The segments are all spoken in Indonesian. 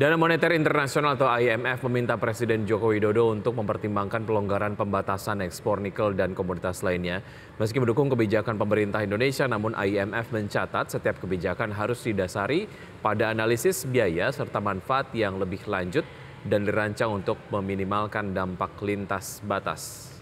Dana Moneter Internasional atau IMF meminta Presiden Joko Widodo untuk mempertimbangkan pelonggaran pembatasan ekspor nikel dan komoditas lainnya. Meski mendukung kebijakan pemerintah Indonesia, namun IMF mencatat setiap kebijakan harus didasari pada analisis biaya serta manfaat yang lebih lanjut dan dirancang untuk meminimalkan dampak lintas batas.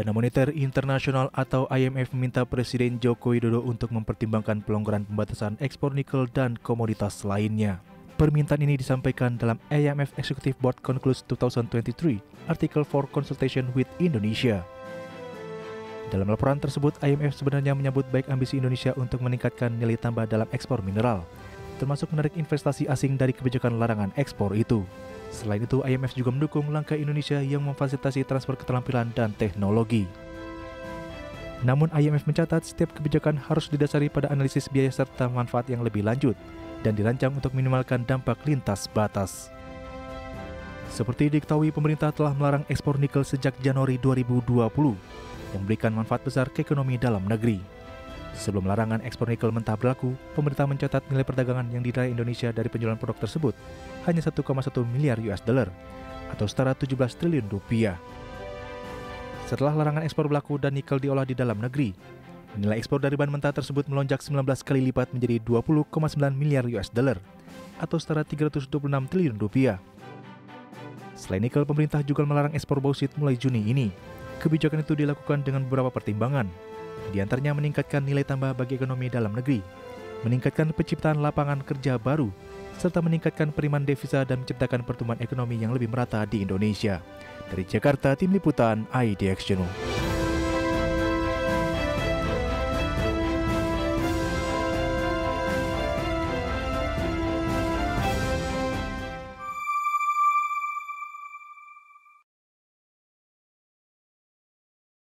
Dana Moneter Internasional atau IMF meminta Presiden Joko Widodo untuk mempertimbangkan pelonggaran pembatasan ekspor nikel dan komoditas lainnya. Permintaan ini disampaikan dalam IMF Executive Board Concludes 2023, Article for Consultation with Indonesia. Dalam laporan tersebut, IMF sebenarnya menyambut baik ambisi Indonesia untuk meningkatkan nilai tambah dalam ekspor mineral, termasuk menarik investasi asing dari kebijakan larangan ekspor itu. Selain itu, IMF juga mendukung langkah Indonesia yang memfasilitasi transfer keterampilan dan teknologi. Namun IMF mencatat setiap kebijakan harus didasari pada analisis biaya serta manfaat yang lebih lanjut dan dirancang untuk minimalkan dampak lintas batas. Seperti diketahui, pemerintah telah melarang ekspor nikel sejak Januari 2020 yang memberikan manfaat besar ke ekonomi dalam negeri. Sebelum larangan ekspor nikel mentah berlaku, pemerintah mencatat nilai perdagangan yang diraih Indonesia dari penjualan produk tersebut hanya 1,1 miliar US dollar atau setara 17 triliun rupiah. Setelah larangan ekspor berlaku dan nikel diolah di dalam negeri, nilai ekspor dari bahan mentah tersebut melonjak 19 kali lipat menjadi 20,9 miliar US dollar atau setara 326 triliun rupiah. Selain nikel, pemerintah juga melarang ekspor bauxit mulai Juni ini. Kebijakan itu dilakukan dengan beberapa pertimbangan, di antaranya meningkatkan nilai tambah bagi ekonomi dalam negeri, meningkatkan penciptaan lapangan kerja baru, serta meningkatkan penerimaan devisa dan menciptakan pertumbuhan ekonomi yang lebih merata di Indonesia. Dari Jakarta, Tim Liputan IDX Channel.